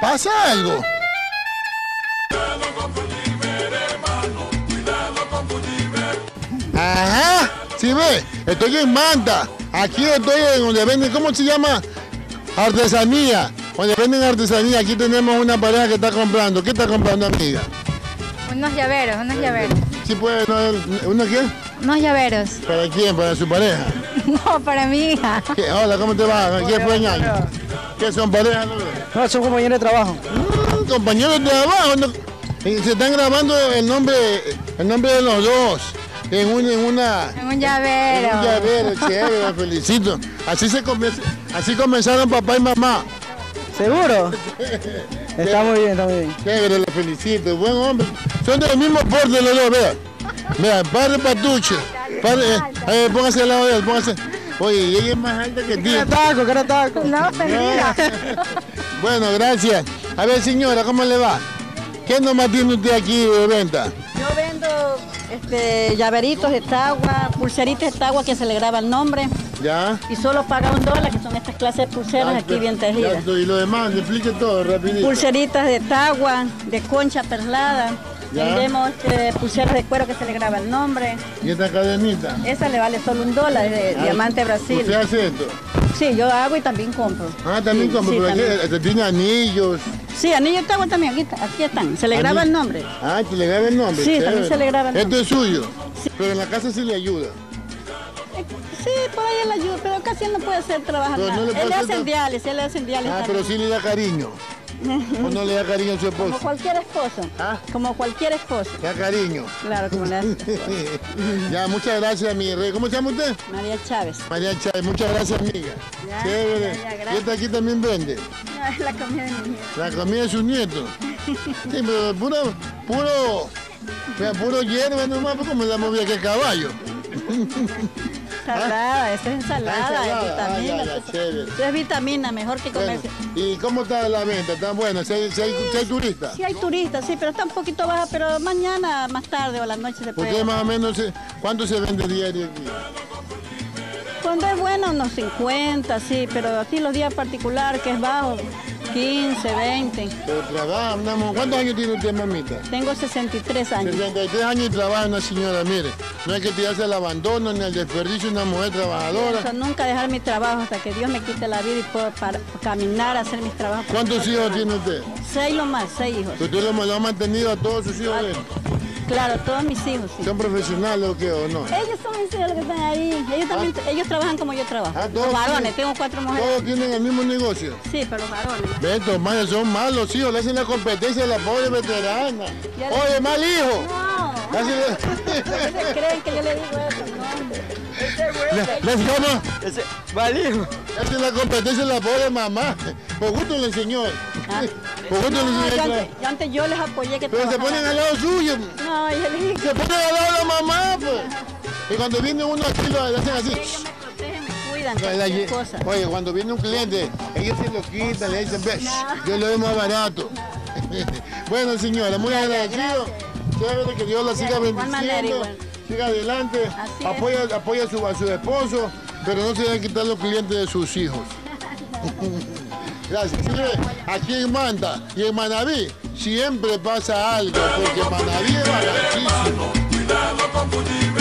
pasa algo. Ajá, si ve, estoy en Manta. Aquí estoy en donde venden, ¿cómo se llama? Artesanía. Donde venden artesanía. Aquí tenemos una pareja que está comprando. ¿Qué está comprando, amiga? Unos llaveros, unos llaveros. ¿Sí puede, no, ¿Uno qué? Unos llaveros. ¿Para quién? ¿Para su pareja? No, para mi hija. ¿Qué? Hola, ¿cómo te va? ¿Qué fue año? ¿Qué son parejas? no? Son compañeros de trabajo. Mm, compañeros de trabajo. no- y Se están grabando el nombre, el nombre de los dos. En, un- en una... En un llavero. En un llavero, chévere, la felicito. Así, se comienza- así comenzaron papá y mamá. ¿Seguro? Está muy bien, está muy bien. Chévere, la felicito. Buen hombre. Son del mismo porte los dos, vea. Vea, padre patuche. Padre, eh, eh, póngase al lado de él, póngase. Oye, y ella es más alta que ti. Taco, cara taco. No, mentira. Bueno, gracias. A ver, señora, ¿cómo le va? ¿Qué nomás tiene usted aquí de venta? Yo vendo este, llaveritos de tagua, pulseritas de tagua que se le graba el nombre ¿Ya? y solo paga un dólar, que son estas clases de pulseras aquí bien tejidas. Ya, Y lo demás, le explique todo, rapidito. Pulseritas de tagua, de concha perlada. Vendemos pulseras de cuero que se le graba el nombre. ¿Y esta cadenita? Esa le vale solo un dólar, de Ah, Diamante Brasil. ¿Usted hace esto? Sí, yo hago y también compro. Ah, también Sí, como, sí, pero también. este tiene anillos. Sí, anillo de tagua también, aquí, aquí están. Se le graba el nombre. Ah, que le graba el nombre. Sí, también se le graba el Esto nombre. es suyo. Pero en la casa sí le ayuda. Eh, Sí, por ahí él ayuda, pero casi él no puede hacer trabajar no nada. le puede él le hacer hace tra- diálisis, él le hace diálisis. Ah, pero sí le da cariño. ¿O no le da cariño a su Como esposo? cualquier esposo. ¿Ah? Como cualquier esposo. Le da cariño. Claro, como le hace. ya, muchas gracias, mi rey. ¿Cómo se llama usted? María Chávez. María Chávez, muchas gracias, amiga. Ya, Chévere. ya, ya, y esta aquí también vende. No, es la comida de mi hija. La comida de sus nietos. Sí, pero puro, puro, puro hierba nomás, pues como la movida que caballo. Ensalada, esa es ensalada, Ah, es ensalada. Ah, vitamina. ya, ya, chévere. eso es vitamina, mejor que Bueno, comerse. ¿Y cómo está la venta? ¿Está buena? ¿Si hay, si hay- si hay turistas? Sí hay turistas, sí, pero está un poquito baja, pero mañana, más tarde o a la noche se puede. ¿Usted más o menos eh, cuánto se vende diario aquí? Cuando es bueno, unos 50, sí, pero así los días particulares, que es bajo, 15, 20. Pero trabaja, ¿Cuántos años tiene usted, mamita? Tengo 63 años. 63 años y trabaja una señora, mire. No hay que tirarse al abandono ni al desperdicio de una mujer trabajadora. Nunca dejar mi trabajo hasta que Dios me quite la vida y pueda para- caminar, hacer mis trabajos. ¿Cuántos hijos tiene usted? Seis lo más, seis hijos. ¿Usted lo, lo ha mantenido a todos sus hijos? Claro, todos mis hijos, sí. ¿Son profesionales o qué o no? Ellos son mis hijos los que están ahí. Ellos también, ellos trabajan como yo trabajo. Ah, todos los varones, tienen- tengo cuatro mujeres. Todos tienen el mismo negocio. Sí, pero los varones. Estos manes son malos hijos, le hacen la competencia a la pobre veterana. Ya le- Oye, mal hijo. No, Le hacen ¿Ustedes creen que yo le digo eso? No, Ese, valijo. le hacen la competencia a la pobre mamá. Por gusto le enseñó. Ah. Por No, yo, antes, yo antes yo les apoyé que Pero se ponen al lado suyo. No, yo les dije Se ponen al lado de la mamá, pues. Y cuando viene uno aquí lo hacen así. ellos me protegen, me cuidan, la- cualquier cosa. Oye, cuando viene un cliente, ellos se lo quitan, le dicen, "Ve, yo lo doy más barato. bueno, señora, muy agradecido. Chévere que Dios la siga manera, bendiciendo. igual. Siga adelante. Apoya, apoya a, su, a su esposo, pero no se deben quitar los clientes de sus hijos. Gracias. Mire, aquí en Manta y en Manaví siempre pasa algo, porque Manaví es baratísimo. Cuidado.